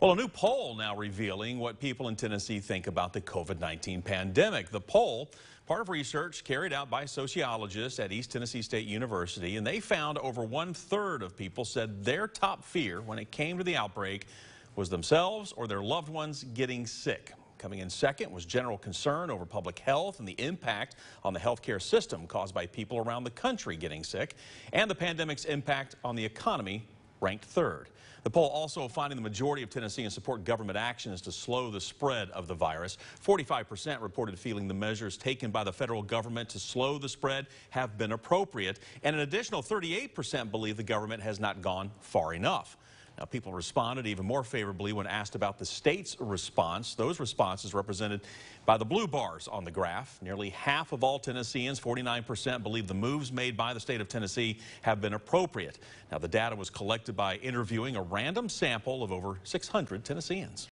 Well, a new poll now revealing what people in Tennessee think about the COVID-19 pandemic. The poll, part of research carried out by sociologists at East Tennessee State University, and they found over one-third of people said their top fear when it came to the outbreak was themselves or their loved ones getting sick. Coming in second was general concern over public health and the impact on the healthcare system caused by people around the country getting sick, and the pandemic's impact on the economy ranked third. The poll also finding the majority of Tennesseans support government actions to slow the spread of the virus. 45% reported feeling the measures taken by the federal government to slow the spread have been appropriate, and an additional 38% believe the government has not gone far enough. People responded even more favorably when asked about the state's response. Those responses represented by the blue bars on the graph. Nearly half of all Tennesseans, 49%, believe the moves made by the state of Tennessee have been appropriate. Now, the data was collected by interviewing a random sample of over 600 Tennesseans.